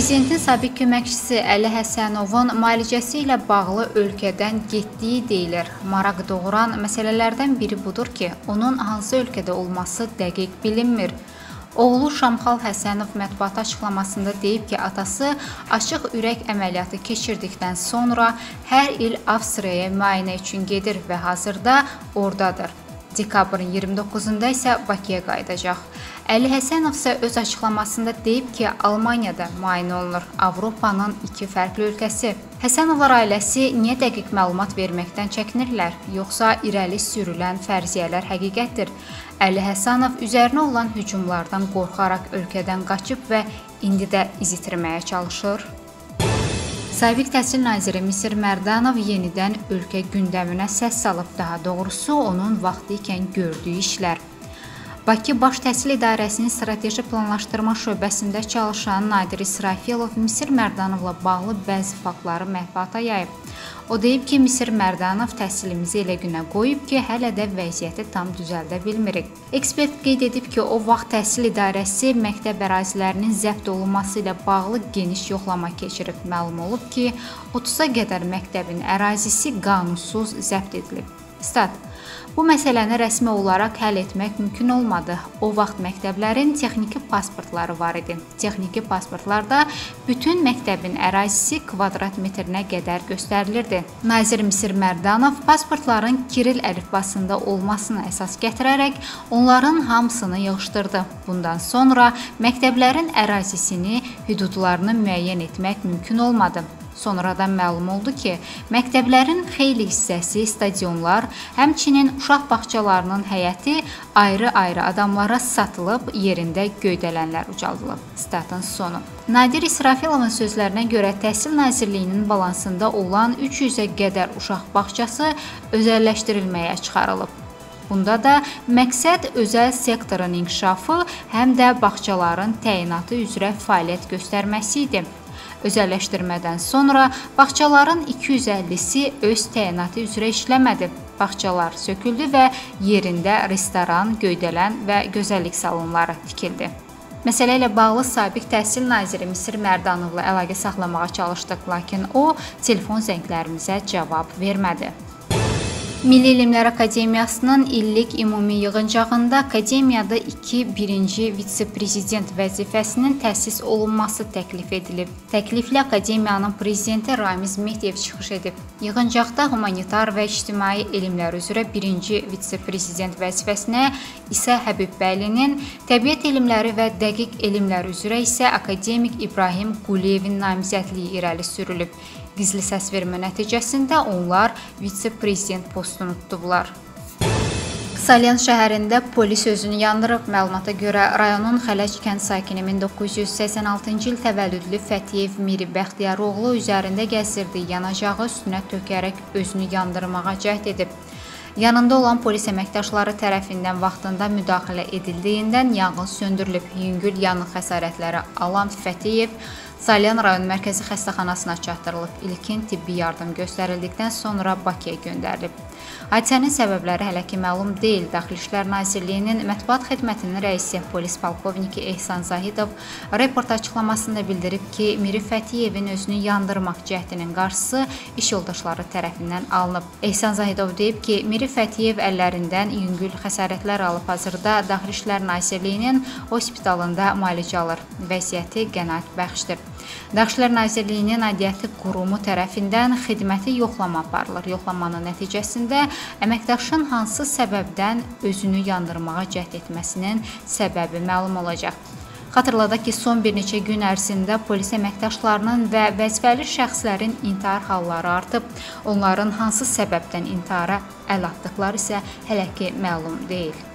Prezidentin sabiq köməkçisi Əli Həsənovun müalicəsi ilə bağlı ölkədən getdiyi deyilir. Maraq doğuran məsələlərdən biri budur ki, onun hansı ölkədə olması dəqiq bilinmir. Oğlu Şamxal Həsənov mətbuat açıqlamasında deyib ki, atası açıq ürək əməliyyatı keçirdikdən sonra hər il Avstriyaya müayinə üçün gedir və hazırda ordadır. Dekabrın 29-da isə Bakıya qayıdacaq. Əli Həsənov isə öz açıqlamasında deyib ki, Almaniyada müayinə olunur. Avropanın iki fərqli ölkəsi. Həsənovlar ailəsi niyə dəqiq məlumat verməkdən çəkinirlər, yoxsa irəli sürülən fərziyyələr həqiqətdir? Əli Həsənov üzərinə olan hücumlardan qorxaraq ölkədən qaçıb və indi də iz itirməyə çalışır. Sabiq Təhsil naziri Misir Mərdanov yenidən ölkə gündəminə səs salıb, daha doğrusu onun vaxtı ikən gördüyü işlər. Bakı Baş Təhsil İdarəsinin strateji planlaşdırma şöbəsində çalışan Nadir İsrafilov Misir Mərdanovla bağlı bəzi faktları mətbuata yayıb. O deyib ki, Misir Mərdanov təhsilimizi elə günə qoyub ki, hələ də vəziyyəti tam düzəldə bilmirik. Ekspert qeyd edib ki, o vaxt təhsil idarəsi məktəb ərazilərinin zəbt olunması ilə bağlı geniş yoxlama keçirib. Məlum olub ki, 30-a qədər məktəbin ərazisi qanunsuz zəbt edilib. Stat Bu məsələni rəsmi olaraq həll etmək mümkün olmadı. O vaxt məktəblərin texniki pasportları var idi. Texniki pasportlarda bütün məktəbin ərazisi kvadrat metrinə qədər göstərilirdi. Nazir Misir Mərdanov pasportların kiril əlifbasında olmasına əsas gətirərək onların hamısını yığışdırdı. Bundan sonra məktəblərin ərazisini, hüdudlarını müəyyən etmək mümkün olmadı. Sonradan məlum oldu ki, məktəblərin xeyli hissəsi, stadionlar, həmçinin uşaq bağçalarının həyəti ayrı-ayrı adamlara satılıb, yerində göydələnlər ucaldılıb. Statın sonu. Nadir İsrafilovun sözlərinə görə Təhsil Nazirliyinin balansında olan 300-ə qədər uşaq bağçası özəlləşdirilməyə çıxarılıb. Bunda da məqsəd özəl sektorun inkişafı, həm də bağçaların təyinatı üzrə fəaliyyət göstərməsi idi. Özəlləşdirmədən sonra bağçaların 250-si öz təyinatı üzrə işləmədi. Bağçalar söküldü və yerində restoran, göydələn və gözəllik salonları tikildi. Məsələ ilə bağlı sabiq təhsil naziri Misir Mərdanovla əlaqə saxlamağa çalışdıq, lakin o telefon zənglərimizə cavab vermədi. Milli Elmlər Akademiyasının illik ümumi yığıncağında akademiyada 2 birinci vitse-prezident vəzifəsinin təsis olunması təklif edilib. Təkliflə akademiyanın prezidenti Ramiz Mehdiyev çıxış edib. Yığıncaqda humanitar və ictimai elmlər üzrə birinci vitse-prezident vəzifəsinə İsa Həbibbəylinin, təbiət elmləri və dəqiq elmlər üzrə isə akademik İbrahim Quliyevin namizədliyi irəli sürülüb. Gizli səsvermə nəticəsində onlar vitse-prezident postunu tutublar. Salyan şəhərində polis özünü yandırıb. Məlumata görə rayonun Xələc kənd sakini 1986-cı il təvəllüdlü Fətiyev Miri Bəxtiyaroğlu üzərində gəzdirdiyi yanacağı üstünə tökərək özünü yandırmağa cəhd edib. Yanında olan polis əməkdaşları tərəfindən vaxtında müdaxilə edildiyindən yanğın söndürülüb. Yüngül yanıq xəsarətləri alan Fətiyev Salyan rayon mərkəzi xəstəxanasına çatdırılıb. İlkin tibbi yardım göstərildikdən sonra Bakıya göndərilib. Hadisənin səbəbləri hələ ki məlum deyil. Daxili İşlər Nazirliyinin mətbuat xidmətinin rəisi polis polkovniki Ehsan Zahidov report açıqlamasında bildirib ki, Miri Fətiyevin özünü yandırmaq cəhdinin qarşısı iş yoldaşları tərəfindən alınıb. Ehsan Zahidov deyib ki, Miri Fətiyev əllərindən yüngül xəsarətlər alıb hazırda Daxili İşlər Nazirliyinin hospitalında müalicə alır. Vəziyyəti qənaət Daxillər Nazirliyinin Aidiyyəti Qurumu tərəfindən xidməti yoxlama aparılır. Yoxlamanın nəticəsində əməkdaşın hansı səbəbdən özünü yandırmağa cəhd etməsinin səbəbi məlum olacaq. Xatırladaq ki, son bir neçə gün ərzində polis əməkdaşlarının və vəzifəli şəxslərin intihar halları artıb. Onların hansı səbəbdən intihara əl atdıqları isə hələ ki məlum deyil.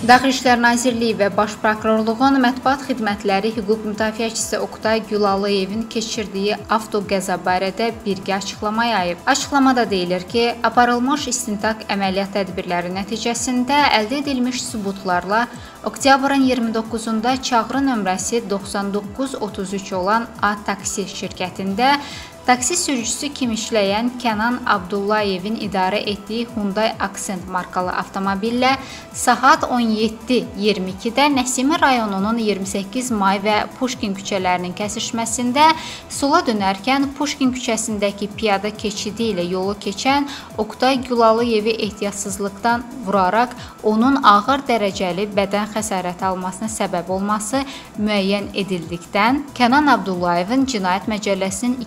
Daxili İşlər Nazirliyi və Baş Prokurorluğun mətbuat xidmətləri hüquq müdafiəçisi Oqtay Gülalıyevin keçirdiyi avtoqəza barədə birgə açıqlama yayıb. Açıqlamada deyilir ki, aparılmış istintaq əməliyyat tədbirləri nəticəsində əldə edilmiş sübutlarla oktyabrın 29-da çağrı nömrəsi 9933 olan A taksi şirkətində Taksi sürücüsü kimi işləyən Kənan Abdullayevin idarə etdiyi Hyundai Accent markalı avtomobillə saat 17:22-də Nəsimi rayonunun 28 may və Puşkin küçələrinin kəsişməsində sola dönərkən Puşkin küçəsindəki piyada keçidi ilə yolu keçən Oqtay Gülalıyevi ehtiyatsızlıqdan vuraraq onun ağır dərəcəli bədən xəsarəti almasına səbəb olması müəyyən edildikdən Kənan Abdullayevin Cinayət Məcəlləsinin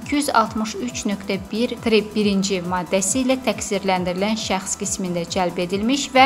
260 63.1-1-ci maddəsi ilə təqsirləndirilən şəxs qismində cəlb edilmiş və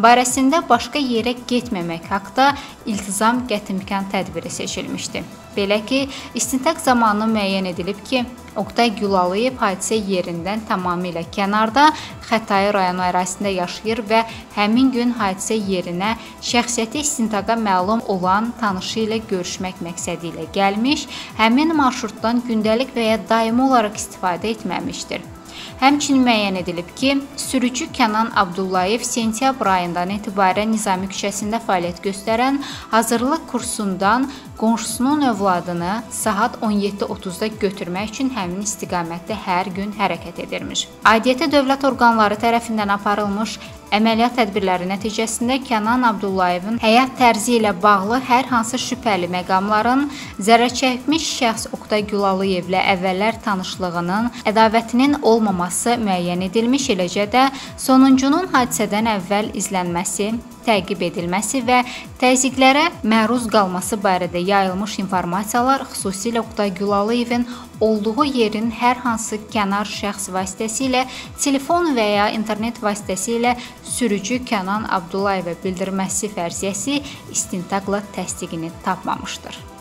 barəsində başqa yerə getməmək haqqında iltizam qətimkan tədbiri seçilmişdi. Belə ki, istintaq zamanı müəyyən edilib ki, Oqtay Gülalıyev hadisə yerindən tamamilə kənarda Xətai rayonu ərazisində yaşayır və həmin gün hadisə yerinə şəxsiyyəti istintaqa məlum olan tanışı ilə görüşmək məqsədi ilə gəlmiş, həmin marşrutdan gündəlik və ya daimi olaraq istifadə etməmişdir. Həmçinin müəyyən edilib ki, sürücü Kənan Abdullayev sentyabr ayından etibarən Nizami küçəsində fəaliyyət göstərən hazırlıq kursundan qonşusunun övladını saat 17:30-da götürmək üçün həmin istiqamətdə hər gün hərəkət edirmiş. Aidiyyəti dövlət orqanları tərəfindən aparılmış Əməliyyat tədbirləri nəticəsində Kənan Abdullayevin həyat tərzi ilə bağlı hər hansı şübhəli məqamların zərər çəkmiş şəxs Oqtay Gülalıyevlə əvvəllər tanışlığının, ədavətinin olmaması müəyyən edilmiş, eləcə də sonuncunun hadisədən əvvəl izlənməsi, təqib edilməsi və təzyiqlərə məruz qalması barədə yayılmış informasiyalar xüsusilə Oqtay Gülalıyevin olduğu yerin hər hansı kənar şəxs vasitəsilə telefon və ya internet vasitəsilə sürücü Kənan Abdullayevə bildirməsi fərziyyəsi istintaqla təsdiqini tapmamışdır.